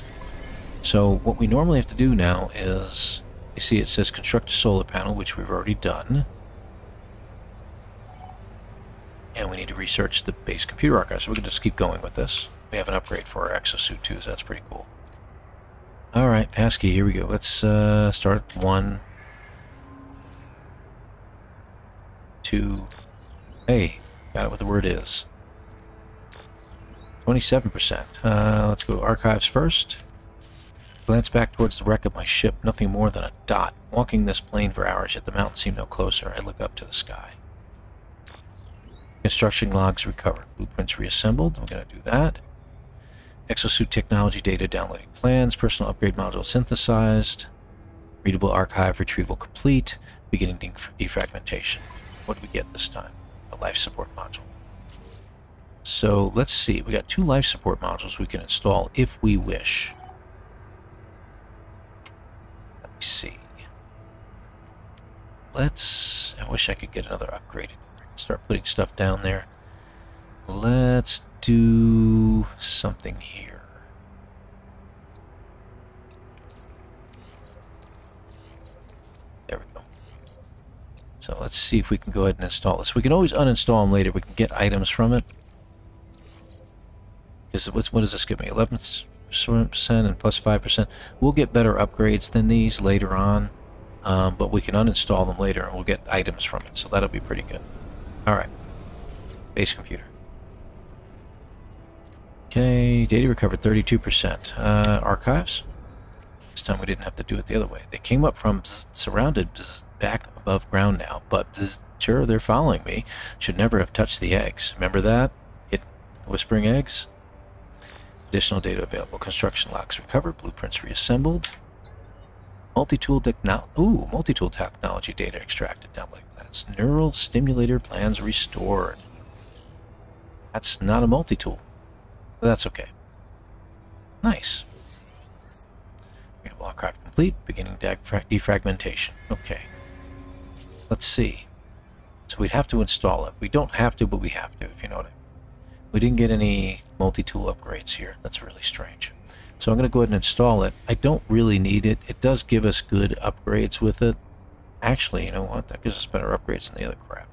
So what we normally have to do now is... You see it says construct a solar panel, which we've already done. And we need to research the base computer archive, so we can just keep going with this. We have an upgrade for our exosuit too, so that's pretty cool. Alright, passkey, here we go. Let's uh, start one, two, hey, got it what the word is. 27%. Uh, let's go archives first. Glance back towards the wreck of my ship, nothing more than a dot. Walking this plane for hours, yet the mountains seem no closer. I look up to the sky. Construction logs recovered. Blueprints reassembled. I'm going to do that. Exosuit technology data downloading plans. Personal upgrade module synthesized. Readable archive retrieval complete. Beginning defragmentation. What do we get this time? A life support module. So let's see. We got two life support modules we can install if we wish. Let me see. Let's... I wish I could get another upgrade. Start putting stuff down there. Let's do something here. There we go. So let's see if we can go ahead and install this. We can always uninstall them later. We can get items from it. Because what does this give me? 11% and plus 5%. We'll get better upgrades than these later on. Um, but we can uninstall them later and we'll get items from it. So that'll be pretty good. Alright. Base computer. Okay, data recovered 32%. Uh, archives. This time we didn't have to do it the other way. They came up from surrounded back above ground now, but sure, they're following me. Should never have touched the eggs. Remember that? Hit whispering eggs? Additional data available. Construction locks recovered. Blueprints reassembled. Multi-tool technology. Ooh, multi-tool technology data extracted. Download Neural stimulator plans restored. That's not a multi-tool. That's okay. Nice. Readable archive complete. Beginning defragmentation. Okay. Let's see. So we'd have to install it. We don't have to, but we have to, if you know what I mean. We didn't get any multi-tool upgrades here. That's really strange. So I'm going to go ahead and install it. I don't really need it. It does give us good upgrades with it. Actually, you know what? That gives us better upgrades than the other crap.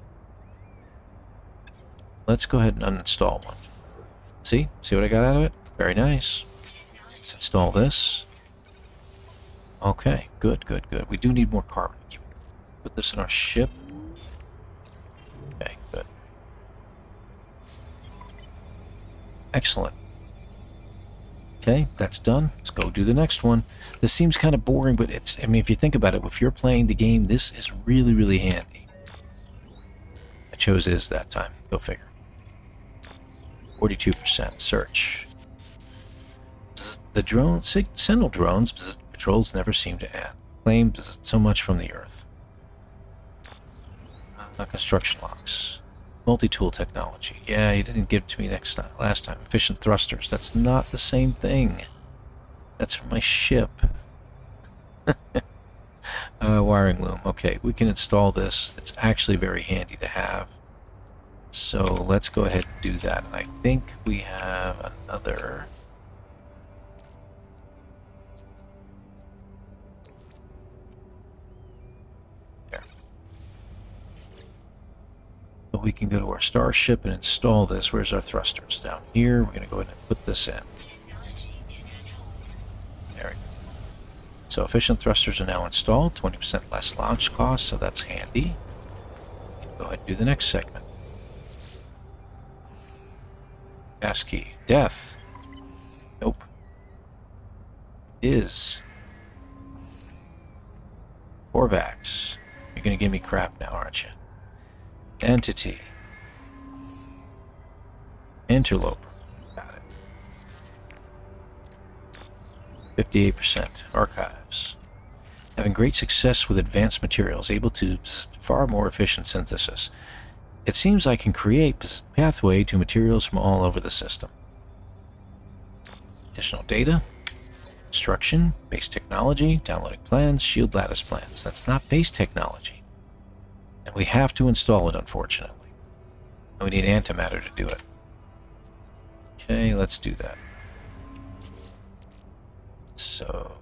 Let's go ahead and uninstall one. See? See what I got out of it? Very nice. Let's install this. Okay, good, good, good. We do need more carbon. Put this in our ship. Okay, good. Excellent. Okay, that's done. Let's go do the next one. This seems kind of boring, but it's, I mean, if you think about it, if you're playing the game, this is really, really handy. I chose is that time. Go figure. 42% search. the drone, Sentinel drones, patrols never seem to end. Claims so much from the Earth. Uh, construction locks. Multi-tool technology. Yeah, you didn't give it to me next time, last time. Efficient thrusters. That's not the same thing. That's for my ship. uh, wiring loom. Okay, we can install this. It's actually very handy to have. So let's go ahead and do that. And I think we have another... we can go to our starship and install this. Where's our thrusters? Down here. We're going to go ahead and put this in. So efficient thrusters are now installed. 20% less launch cost, so that's handy. Go ahead and do the next segment. ASCII. Death. Nope. Is. Korvax. You're to give me crap now, aren't you? Entity. Interloper. 58%. Archives. Having great success with advanced materials, able to far more efficient synthesis. It seems I can create pathway to materials from all over the system. Additional data. Instruction. Base technology. Downloading plans. Shield lattice plans. That's not base technology. And we have to install it, unfortunately. And we need antimatter to do it. Okay, let's do that. So,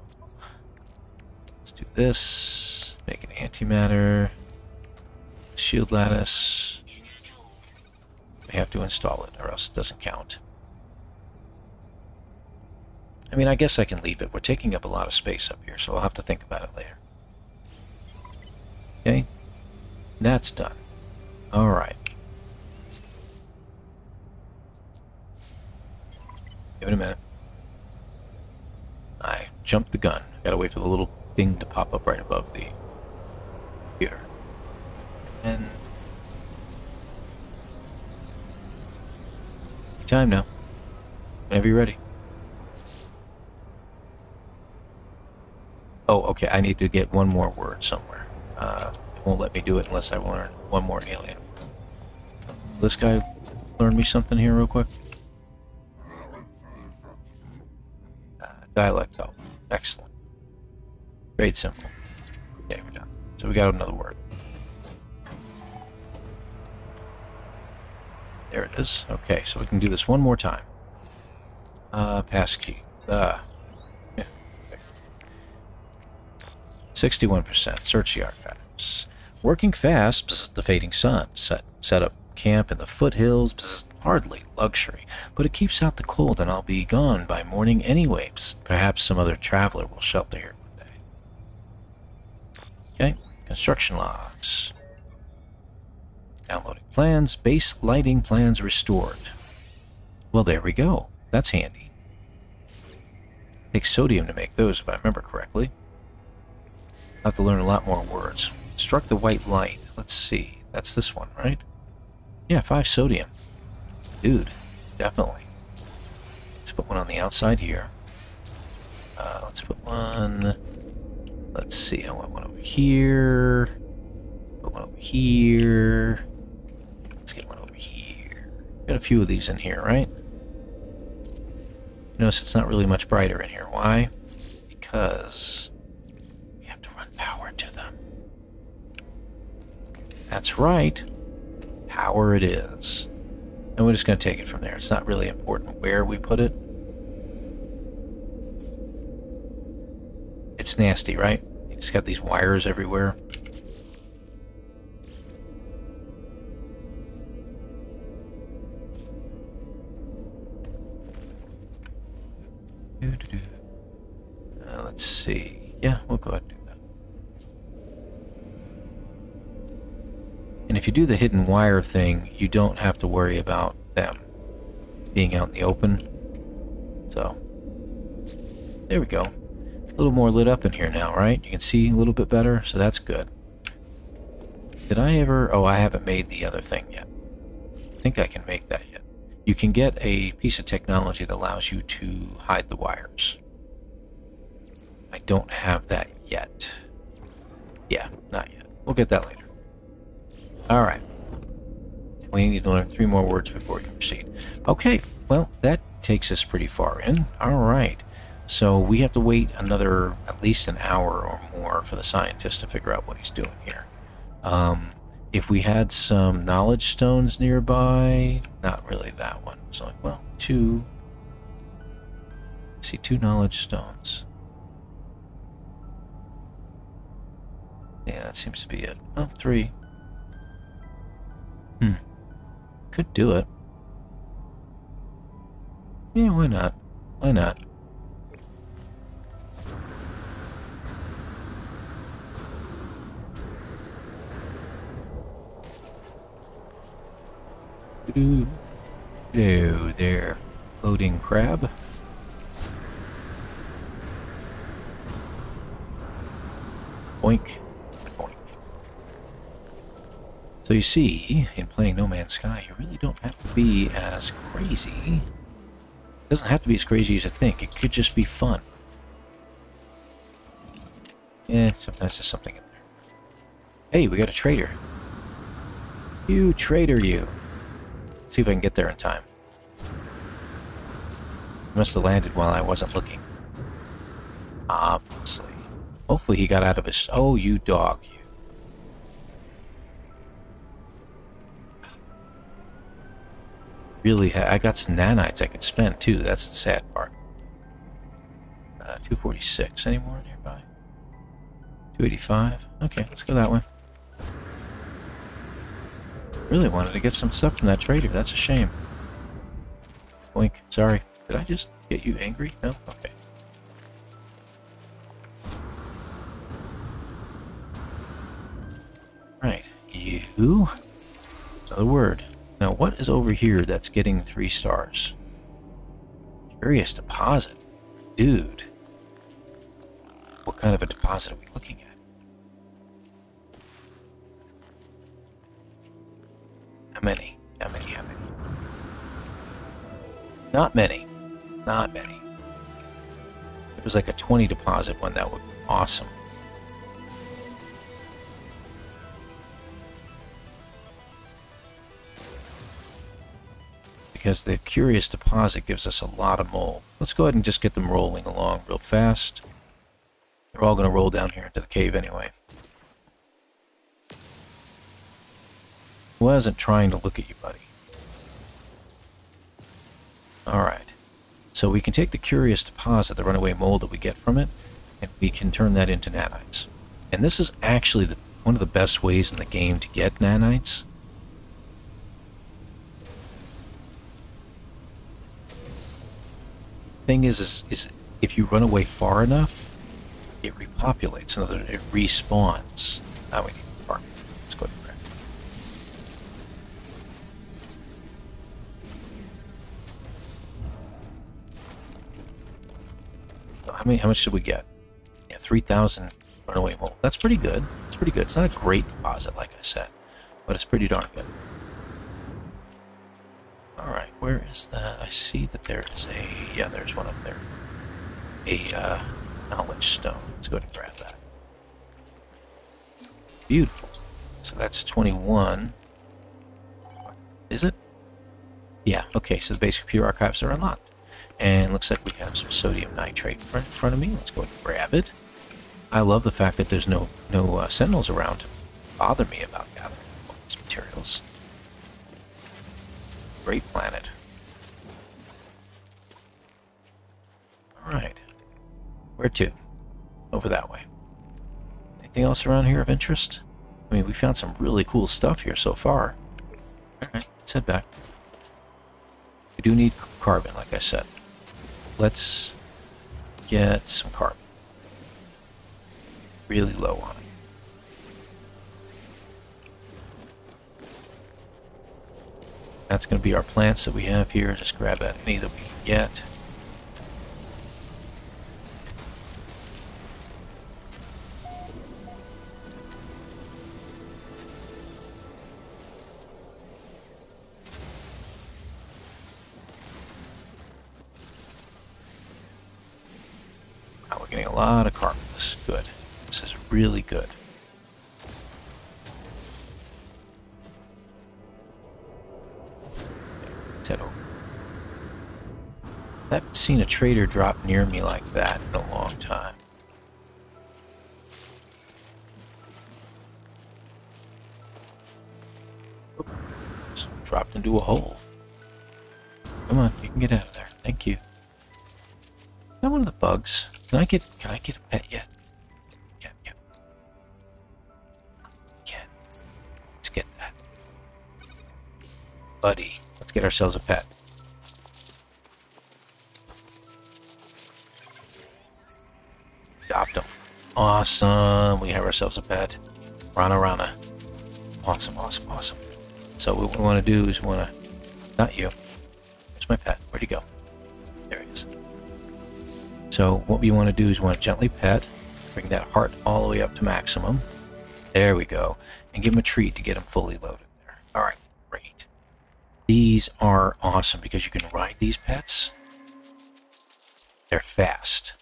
let's do this. Make an antimatter. Shield lattice. We have to install it, or else it doesn't count. I mean, I guess I can leave it. We're taking up a lot of space up here, so I'll have to think about it later. Okay, that's done. Alright. Give it a minute. I jumped the gun. Gotta wait for the little thing to pop up right above the computer. And time now. Whenever you're ready. Oh, okay. I need to get one more word somewhere. Uh, it won't let me do it unless I learn one more alien. This guy learn me something here real quick. Uh, dialecto. Excellent. Great simple. Okay, we're done. So we got another word. There it is. Okay, so we can do this one more time. Uh, passkey. Uh, yeah. 61%. Search the archives. Working fast, psst, the fading sun. Set, set up camp in the foothills. Psst, hardly luxury, but it keeps out the cold and I'll be gone by morning anyway. Psst, perhaps some other traveler will shelter here one day. Okay, construction logs. Downloading plans, base lighting plans restored. Well, there we go. That's handy. Takes sodium to make those, if I remember correctly. I'll have to learn a lot more words. Struck the white light. Let's see. That's this one, right? Yeah, 5 sodium. Dude, definitely. Let's put one on the outside here. Uh, let's put one... Let's see, I want one over here. Put one over here. Let's get one over here. Got a few of these in here, right? Notice it's not really much brighter in here. Why? Because we have to run power to them. That's right. Power it is. And we're just going to take it from there. It's not really important where we put it. It's nasty, right? It's got these wires everywhere. Uh, let's see. Yeah, we'll go ahead and if you do the hidden wire thing, you don't have to worry about them being out in the open. So, there we go. A little more lit up in here now, right? You can see a little bit better, so that's good. Did I ever... Oh, I haven't made the other thing yet. I think I can make that yet. You can get a piece of technology that allows you to hide the wires. I don't have that yet. Yeah, not yet. We'll get that later. Alright. We need to learn three more words before we proceed. Okay, well, that takes us pretty far in. Alright. So we have to wait another at least an hour or more for the scientist to figure out what he's doing here. Um, if we had some knowledge stones nearby, not really that one. So like, well, two. see two knowledge stones. Yeah, that seems to be it. Oh, three. Hmm. Could do it. Yeah, why not? Why not? Hello there, floating crab. Boink. So you see, in playing No Man's Sky, you really don't have to be as crazy. It doesn't have to be as crazy as you think. It could just be fun. Yeah, sometimes there's something in there. Hey, we got a traitor. You traitor, you. See if I can get there in time. Must have landed while I wasn't looking. Obviously. Hopefully he got out of his... Oh, you dog, Really, I got some nanites I could spend, too. That's the sad part. Uh, 246. Any more nearby? 285. Okay, let's go that way. Really wanted to get some stuff from that trader. That's a shame. Wink. Sorry. Did I just get you angry? No? Okay. Right. You. Another word. Now, what is over here that's getting three stars? Curious deposit. Dude. What kind of a deposit are we looking at? How many? How many? How many? Not many. Not many. It was like a 20 deposit one. That would be awesome. Because the curious deposit gives us a lot of mold. Let's go ahead and just get them rolling along real fast. They're all going to roll down here into the cave anyway. Wasn't trying to look at you, buddy. Alright. So we can take the curious deposit, the runaway mold that we get from it, and we can turn that into nanites. And this is actually the, one of the best ways in the game to get nanites. Thing is, is, is if you run away far enough, it repopulates. In other words, it respawns. Now we need farm. Let's go How many? How much did we get? Yeah, three thousand runaway mold. That's pretty good. It's pretty good. It's not a great deposit, like I said, but it's pretty darn good. All right, where is that? I see that there is a yeah. There's one up there. A uh, knowledge stone. Let's go ahead and grab that. Beautiful. So that's 21. Is it? Yeah, okay, so the basic computer archives are unlocked. And looks like we have some sodium nitrate in front, of me. Let's go and grab it. I love the fact that there's no no uh, sentinels around to bother me about gathering all these materials. Great planet. Alright. Where to? Over that way. Anything else around here of interest? I mean, we found some really cool stuff here so far. Alright, let's head back. We do need carbon, like I said let's get some carbon. Really low on it. That's going to be our plants that we have here. Just grab at any that we can get. Wow, we're getting a lot of carbon. This is good. This is really good. Over. I haven't seen a trader drop near me like that in a long time. Dropped into a hole. Come on, you can get out of there. Thank you. That one of the bugs? Can I get can I get a pet yet? Can can can let's get that. Buddy, let's get ourselves a pet. Adopt him. Awesome. We have ourselves a pet. Rana Rana. Awesome, awesome, awesome. So what we want to do is we want to... Not you. Where's my pet? Where'd he go? There he is. So what we want to do is we want to gently pet, bring that heart all the way up to maximum. There we go. And give him a treat to get him fully loaded there. All right, great. These are awesome because you can ride these pets. They're fast.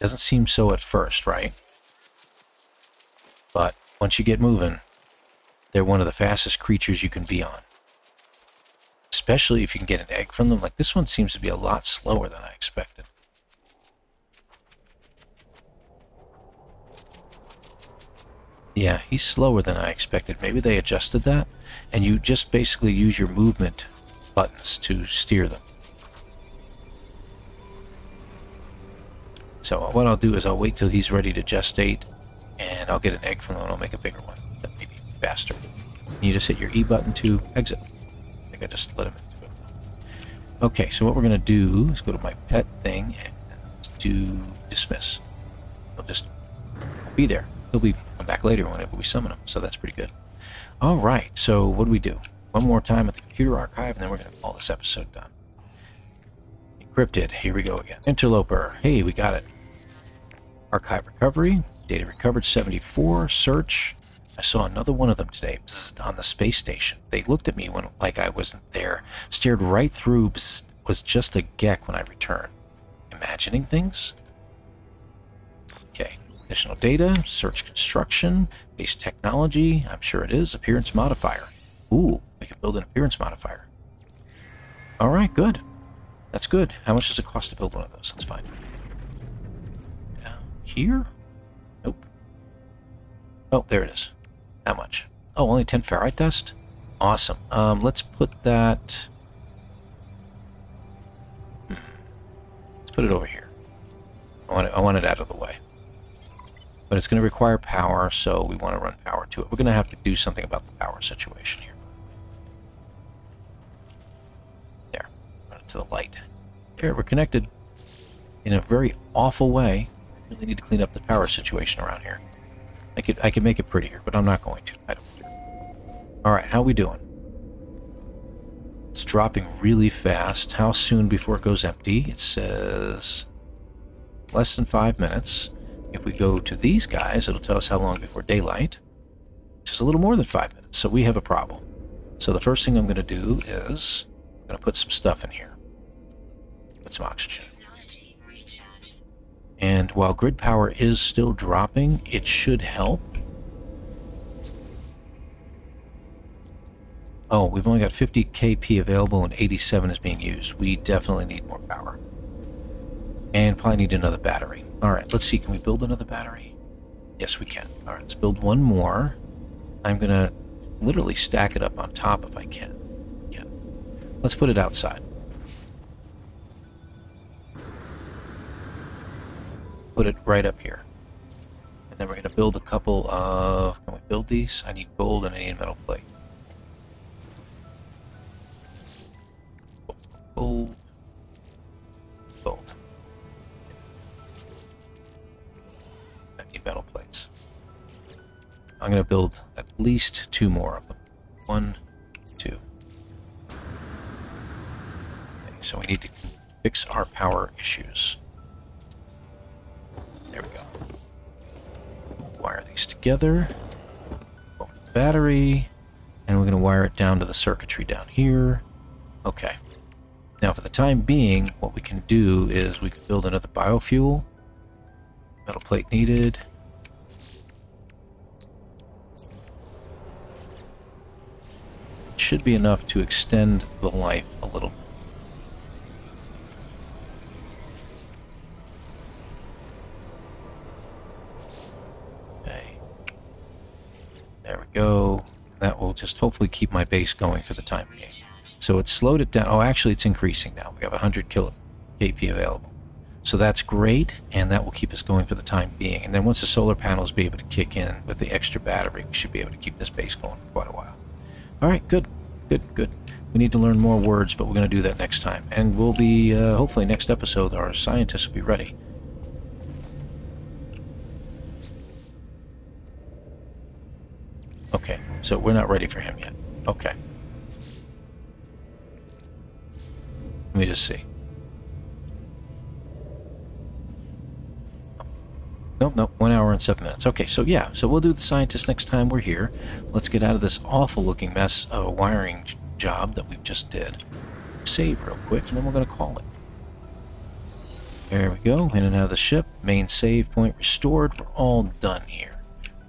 Doesn't seem so at first, right? But once you get moving, they're one of the fastest creatures you can be on. Especially if you can get an egg from them. Like this one seems to be a lot slower than I expected. Yeah, he's slower than I expected. Maybe they adjusted that, and you just basically use your movement buttons to steer them. So what I'll do is I'll wait till he's ready to gestate, and I'll get an egg from him and I'll make a bigger one. That may be faster. You just hit your E button to exit. I think I just let him into it. Okay, so what we're going to do is go to my pet thing and do dismiss. He'll just be there. He'll be back later whenever we summon him, so that's pretty good. All right, so what do we do? One more time at the computer archive, and then we're going to call this episode done. Encrypted, here we go again. Interloper, hey, we got it. Archive recovery, data recovered 74, search. I saw another one of them today on the space station. They looked at me when like I wasn't there, stared right through was just a Gek when I returned. Imagining things? Okay. Additional data, search construction, base technology, I'm sure it is, appearance modifier. Ooh, we can build an appearance modifier. Alright, good. That's good. How much does it cost to build one of those? Find it. Down here? Nope. Oh, there it is. How much? Oh, only 10 ferrite dust? Awesome. Um, let's put that... Hmm. Let's put it over here. I want it, I want it out of the way. But it's going to require power, so we want to run power to it. We're going to have to do something about the power situation here. There. Run it to the light. There, we're connected in a very awful way. Really need to clean up the power situation around here. I could I could make it prettier, but I'm not going to. I don't care. Alright, how are we doing? It's dropping really fast. How soon before it goes empty? It says less than five minutes. If we go to these guys, it'll tell us how long before daylight, which is a little more than five minutes, so we have a problem. So the first thing I'm going to do is I'm going to put some stuff in here. Put some oxygen. And while grid power is still dropping, it should help. Oh, we've only got 50 kp available and 87 is being used. We definitely need more power. And probably need another battery. Alright, let's see. Can we build another battery? Yes, we can. Alright, let's build one more. I'm going to literally stack it up on top if I can. can. Let's put it outside. put it right up here. And then we're going to build a couple of... Can we build these? I need gold and I need metal plate. Gold. Gold. Metal plates. I'm going to build at least two more of them. One, two. Okay, so we need to fix our power issues. There we go. Wire these together. battery. And we're going to wire it down to the circuitry down here. Okay. Now, for the time being, what we can do is we can build another biofuel. Metal plate needed. Should be enough to extend the life a little Okay. There we go. That will just hopefully keep my base going for the time being. So it slowed it down. Oh, actually, it's increasing now. We have 100 kilo KP available. So that's great, and that will keep us going for the time being. And then once the solar panels be able to kick in with the extra battery, we should be able to keep this base going for quite a while. All right, good, good, good. We need to learn more words, but we're going to do that next time. And we'll be, uh, hopefully next episode, our scientists will be ready. Okay, so we're not ready for him yet. Okay. Let me just see. Nope, nope, one hour and seven minutes. Okay, so yeah, so we'll do the scientist next time we're here. Let's get out of this awful looking mess of a wiring job that we just did. Save real quick, and then we're going to call it. There we go, in and out of the ship. Main save point restored. We're all done here.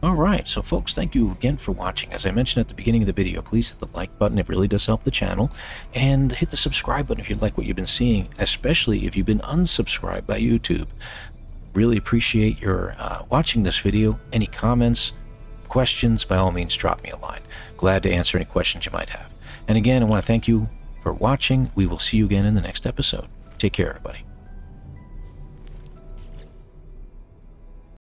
Alright, so folks, thank you again for watching. As I mentioned at the beginning of the video, please hit the like button, it really does help the channel, and hit the subscribe button if you like what you've been seeing, especially if you've been unsubscribed by YouTube. Really appreciate your uh, watching this video. Any comments, questions, by all means, drop me a line. Glad to answer any questions you might have. And again, I want to thank you for watching. We will see you again in the next episode. Take care, everybody.